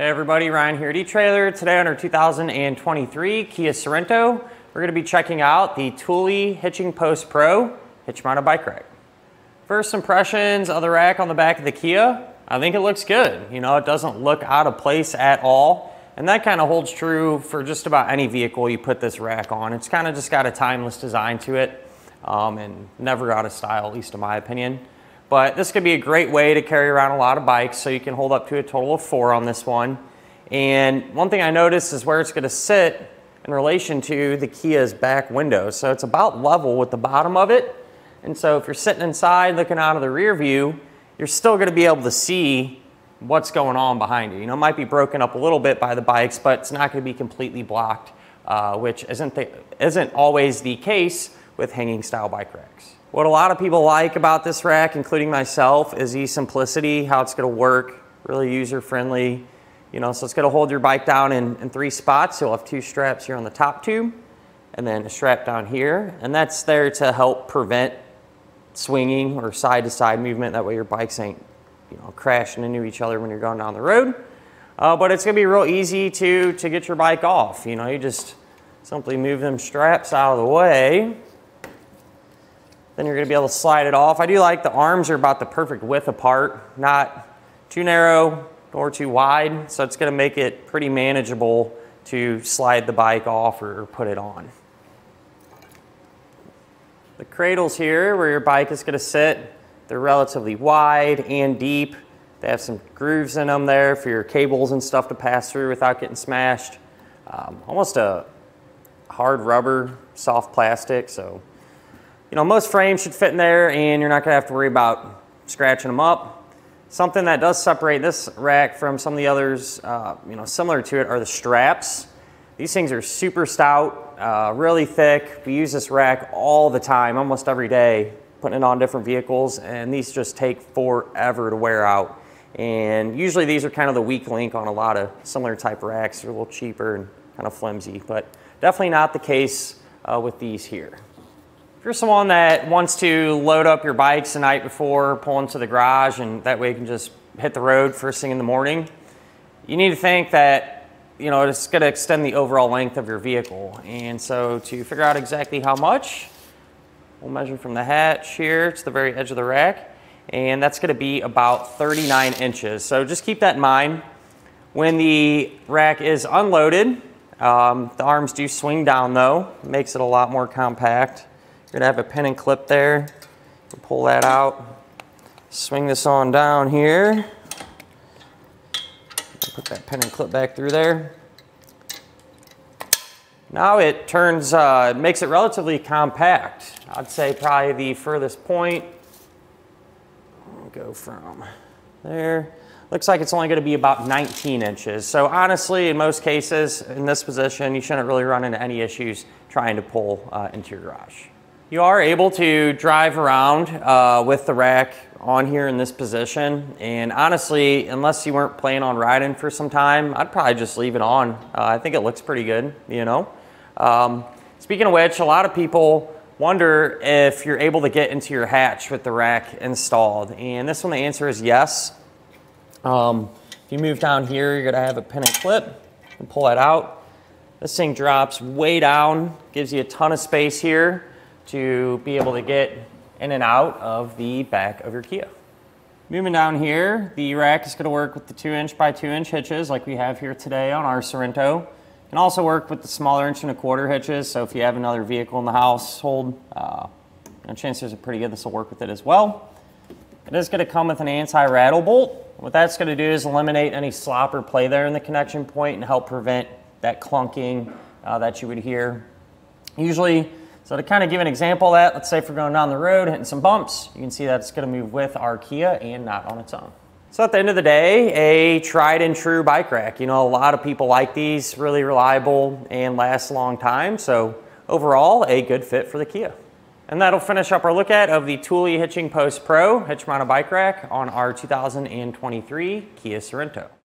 Hey everybody, Ryan here at eTrailer. Today on our 2023 Kia Sorento, we're gonna be checking out the Thule Hitching Post Pro hitch mounted bike rack. First impressions of the rack on the back of the Kia, I think it looks good. You know, it doesn't look out of place at all. And that kind of holds true for just about any vehicle you put this rack on. It's kind of just got a timeless design to it um, and never out of style, at least in my opinion. But this could be a great way to carry around a lot of bikes, so you can hold up to a total of four on this one. And one thing I noticed is where it's gonna sit in relation to the Kia's back window. So it's about level with the bottom of it. And so if you're sitting inside looking out of the rear view, you're still gonna be able to see what's going on behind you. You know, it might be broken up a little bit by the bikes, but it's not gonna be completely blocked, uh, which isn't, the, isn't always the case with hanging style bike racks. What a lot of people like about this rack, including myself, is the simplicity, how it's gonna work, really user friendly. You know, so it's gonna hold your bike down in, in three spots. You'll have two straps here on the top tube and then a strap down here. And that's there to help prevent swinging or side to side movement. That way your bikes ain't, you know, crashing into each other when you're going down the road. Uh, but it's gonna be real easy to, to get your bike off. You know, you just simply move them straps out of the way then you're gonna be able to slide it off. I do like the arms are about the perfect width apart, not too narrow nor too wide. So it's gonna make it pretty manageable to slide the bike off or put it on. The cradles here where your bike is gonna sit, they're relatively wide and deep. They have some grooves in them there for your cables and stuff to pass through without getting smashed. Um, almost a hard rubber, soft plastic, so you know, most frames should fit in there and you're not gonna have to worry about scratching them up. Something that does separate this rack from some of the others, uh, you know, similar to it are the straps. These things are super stout, uh, really thick. We use this rack all the time, almost every day, putting it on different vehicles, and these just take forever to wear out. And usually these are kind of the weak link on a lot of similar type racks. They're a little cheaper and kind of flimsy, but definitely not the case uh, with these here. If you're someone that wants to load up your bikes the night before, pull into the garage, and that way you can just hit the road first thing in the morning, you need to think that you know it's going to extend the overall length of your vehicle. And so to figure out exactly how much, we'll measure from the hatch here to the very edge of the rack, and that's going to be about 39 inches. So just keep that in mind. When the rack is unloaded, um, the arms do swing down though, makes it a lot more compact. You're gonna have a pin and clip there. Pull that out. Swing this on down here. Put that pin and clip back through there. Now it turns, uh, it makes it relatively compact. I'd say probably the furthest point, go from there. Looks like it's only gonna be about 19 inches. So honestly, in most cases, in this position, you shouldn't really run into any issues trying to pull uh, into your garage. You are able to drive around uh, with the rack on here in this position. And honestly, unless you weren't planning on riding for some time, I'd probably just leave it on. Uh, I think it looks pretty good, you know. Um, speaking of which, a lot of people wonder if you're able to get into your hatch with the rack installed. And this one, the answer is yes. Um, if you move down here, you're gonna have a pin and clip and pull that out. This thing drops way down, gives you a ton of space here to be able to get in and out of the back of your Kia. Moving down here, the rack is going to work with the 2 inch by 2 inch hitches like we have here today on our Sorento. Can also work with the smaller inch and a quarter hitches, so if you have another vehicle in the household, uh, chances are pretty good this will work with it as well. It is going to come with an anti-rattle bolt. What that's going to do is eliminate any slop or play there in the connection point and help prevent that clunking uh, that you would hear. Usually so to kind of give an example of that, let's say if we're going down the road, hitting some bumps, you can see that it's going to move with our Kia and not on its own. So at the end of the day, a tried and true bike rack. You know, a lot of people like these, really reliable and last a long time. So overall, a good fit for the Kia. And that'll finish up our look at of the Thule Hitching Post Pro hitch mounted bike rack on our 2023 Kia Sorento.